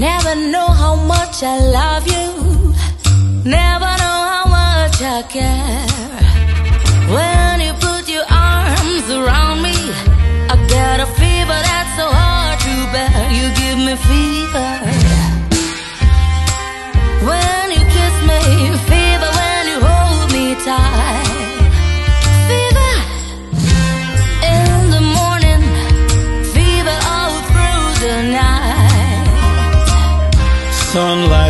never know how much I love you. Never know how much I care. When you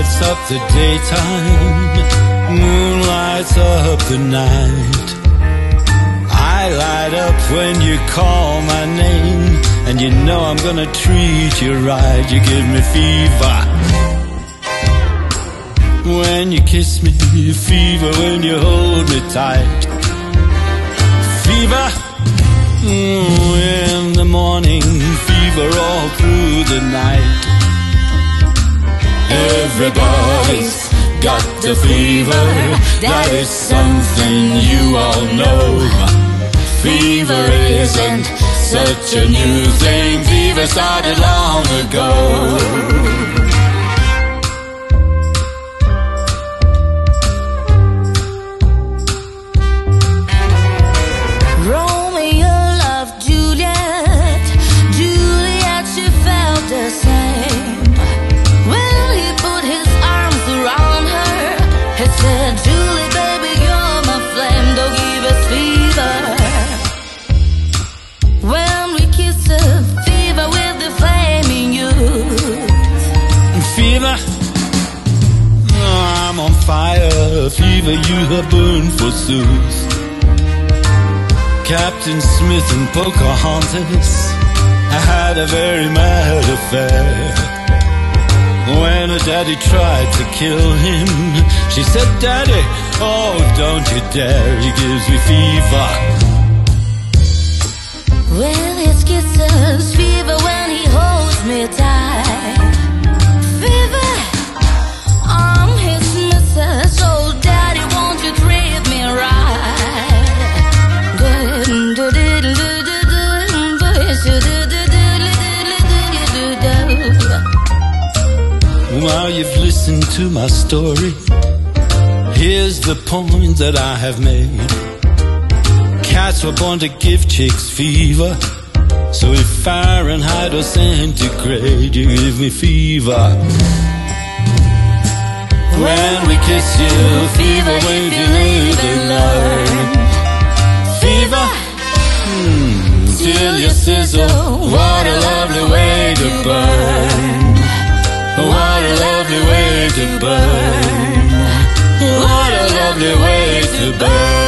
lights up the daytime, moon lights up the night. I light up when you call my name, and you know I'm gonna treat you right. You give me fever. When you kiss me, fever when you hold me tight. Fever mm, in the morning, fever all through the night. Everybody's got the fever. That is something you all know. Fever isn't such a new thing. Fever started long ago. Fire. Fever, you have burned for forsooth. Captain Smith and Pocahontas. I had a very mad affair. When her daddy tried to kill him, she said, Daddy, oh, don't you dare, he gives me fever. When his kisses, fever you've listened to my story, here's the point that I have made. Cats were born to give chicks fever. So if Fahrenheit or centigrade, you give me fever. When we kiss you, fever when you live and learn. Fever, hmm, till you sizzle. What a lovely way way to burn. What a lovely way to burn.